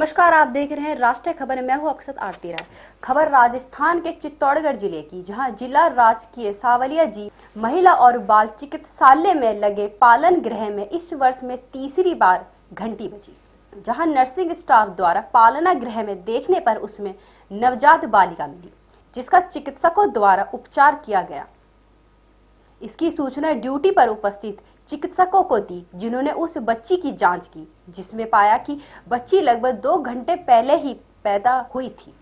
नमस्कार, आप देख रहे हैं राष्ट्रीय खबर। मैं हूँ अक्षत आरती राय। खबर राजस्थान के चित्तौड़गढ़ ज़िले की, जहाँ जिला राजकीय सावलिया जी महिला और बाल चिकित्सालय में लगे पालन गृह में इस वर्ष में तीसरी बार घंटी बजी। जहाँ नर्सिंग स्टाफ द्वारा पालना गृह में देखने पर उसमें नवजात बालिका मिली, जिसका चिकित्सकों द्वारा उपचार किया गया। इसकी सूचना ड्यूटी पर उपस्थित चिकित्सकों को दी, जिन्होंने उस बच्ची की जाँच की, जिसमें पाया कि बच्ची लगभग दो घंटे पहले ही पैदा हुई थी।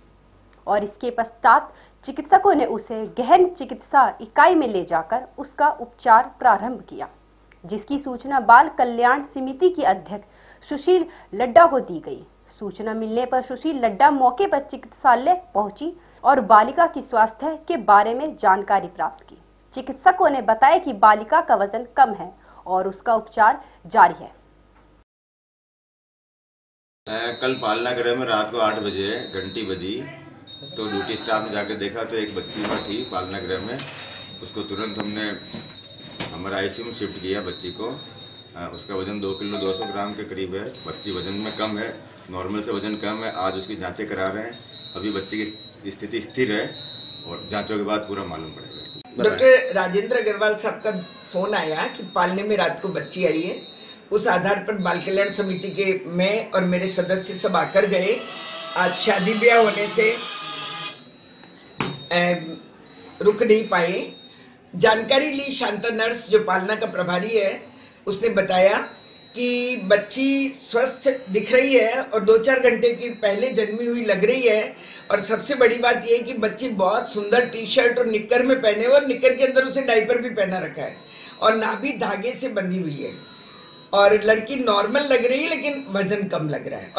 और इसके पश्चात चिकित्सकों ने उसे गहन चिकित्सा इकाई में ले जाकर उसका उपचार प्रारंभ किया, जिसकी सूचना बाल कल्याण समिति की अध्यक्ष सुशील लड्डा को दी गई। सूचना मिलने पर सुशील लड्डा मौके पर चिकित्सालय पहुँची और बालिका की स्वास्थ्य के बारे में जानकारी प्राप्त की। चिकित्सकों ने बताया कि बालिका का वज़न कम है और उसका उपचार जारी है। कल पालना गृह में रात को आठ बजे, घंटी बजी तो ड्यूटी स्टाफ ने जाकर देखा तो एक बच्ची वहाँ थी पालना गृह में। उसको तुरंत हमने, हमारे आई में शिफ्ट किया बच्ची को। उसका वज़न दो किलो दो सौ ग्राम के करीब है। बच्ची वज़न में कम है, नॉर्मल से वज़न कम है, आज उसकी जांचें करा रहे हैं। अभी बच्ची की स्थिति स्थिर है और जांचों के बाद पूरा मालूम पड़ेगा। डॉक्टर राजेंद्र अग्रवाल साहब का फ़ोन आया कि पालने में रात को बच्ची आई है। उस आधार पर बाल कल्याण समिति के मैं और मेरे सदस्य सब आकर गए। आज शादी ब्याह होने से रुक नहीं पाए। जानकारी ली शांता नर्स, जो पालना का प्रभारी है, उसने बताया कि बच्ची स्वस्थ दिख रही है और दो चार घंटे की पहले जन्मी हुई लग रही है। और सबसे बड़ी बात यह है कि बच्ची बहुत सुंदर टी शर्ट और निक्कर में पहने हुए और निक्कर के अंदर उसे डाइपर भी पहना रखा है और ना भी धागे से बंधी हुई है। और लड़की नॉर्मल लग रही है, लेकिन वज़न कम लग रहा है।